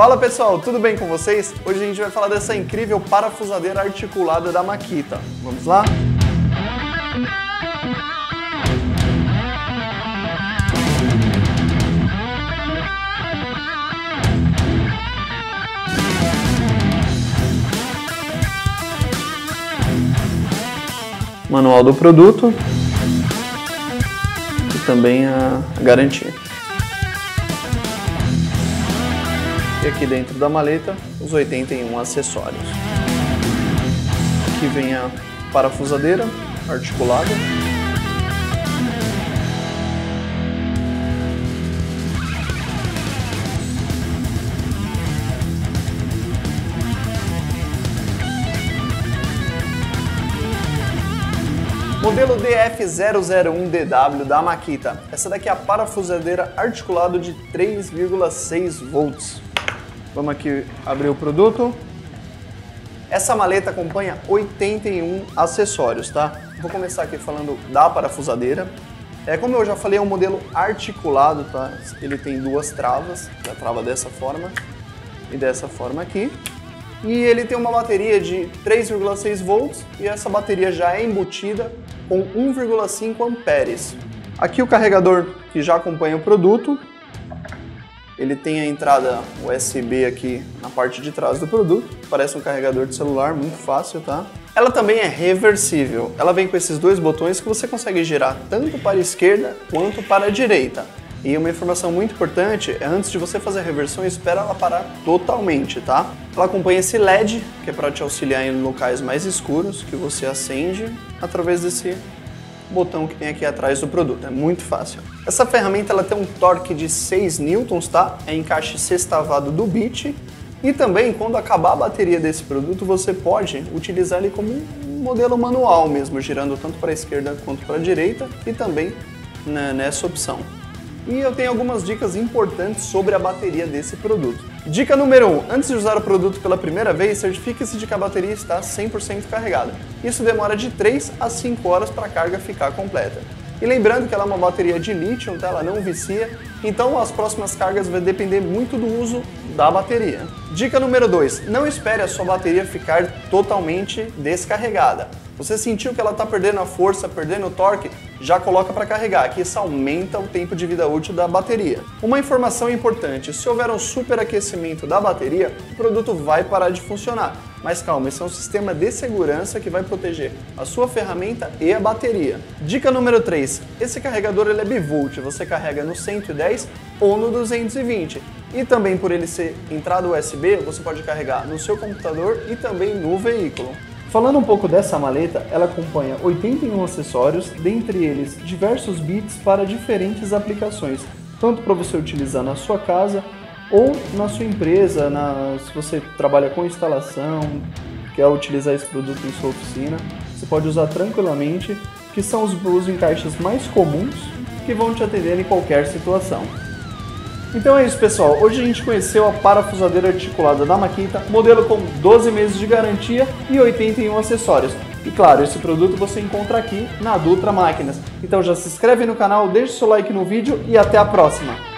Fala pessoal, tudo bem com vocês? Hoje a gente vai falar dessa incrível parafusadeira articulada da Makita. Vamos lá? Manual do produto e também a garantia. Aqui dentro da maleta, os 81 acessórios. Aqui vem a parafusadeira articulada. Modelo DF001DW da Makita. Essa daqui é a parafusadeira articulado de 3,6 volts. Vamos aqui abrir o produto. Essa maleta acompanha 81 acessórios, tá? Vou começar aqui falando da parafusadeira. É, como eu já falei, é um modelo articulado, tá? Ele tem duas travas, a trava dessa forma e dessa forma aqui. E ele tem uma bateria de 3,6 volts e essa bateria já é embutida com 1,5 amperes. Aqui o carregador que já acompanha o produto, ele tem a entrada USB aqui na parte de trás do produto, parece um carregador de celular, muito fácil, tá? Ela também é reversível, ela vem com esses dois botões que você consegue girar tanto para a esquerda quanto para a direita. E uma informação muito importante é antes de você fazer a reversão, espera ela parar totalmente, tá? Ela acompanha esse LED, que é para te auxiliar em locais mais escuros, que você acende através desse botão que tem aqui atrás do produto, é muito fácil. Essa ferramenta ela tem um torque de 6 newtons, tá? É encaixe sextavado do bit e também quando acabar a bateria desse produto você pode utilizar ele como um modelo manual mesmo, girando tanto para a esquerda quanto para a direita e também né, nessa opção. E eu tenho algumas dicas importantes sobre a bateria desse produto. Dica número 1. Um, antes de usar o produto pela primeira vez, certifique-se de que a bateria está 100% carregada. Isso demora de 3 a 5 horas para a carga ficar completa. E lembrando que ela é uma bateria de lítio, tá? ela não vicia, então as próximas cargas vai depender muito do uso da bateria. Dica número 2. Não espere a sua bateria ficar totalmente descarregada. Você sentiu que ela está perdendo a força, perdendo o torque? Já coloca para carregar, que isso aumenta o tempo de vida útil da bateria. Uma informação importante, se houver um superaquecimento da bateria, o produto vai parar de funcionar. Mas calma, esse é um sistema de segurança que vai proteger a sua ferramenta e a bateria. Dica número 3. Esse carregador ele é bivolt, você carrega no 110 ou no 220. E também por ele ser entrada USB, você pode carregar no seu computador e também no veículo. Falando um pouco dessa maleta, ela acompanha 81 acessórios, dentre eles diversos bits para diferentes aplicações, tanto para você utilizar na sua casa ou na sua empresa, na, se você trabalha com instalação, quer utilizar esse produto em sua oficina, você pode usar tranquilamente, que são os, os encaixes mais comuns que vão te atender em qualquer situação. Então é isso pessoal, hoje a gente conheceu a parafusadeira articulada da Makita, modelo com 12 meses de garantia e 81 acessórios. E claro, esse produto você encontra aqui na Dutra Máquinas. Então já se inscreve no canal, deixa o seu like no vídeo e até a próxima!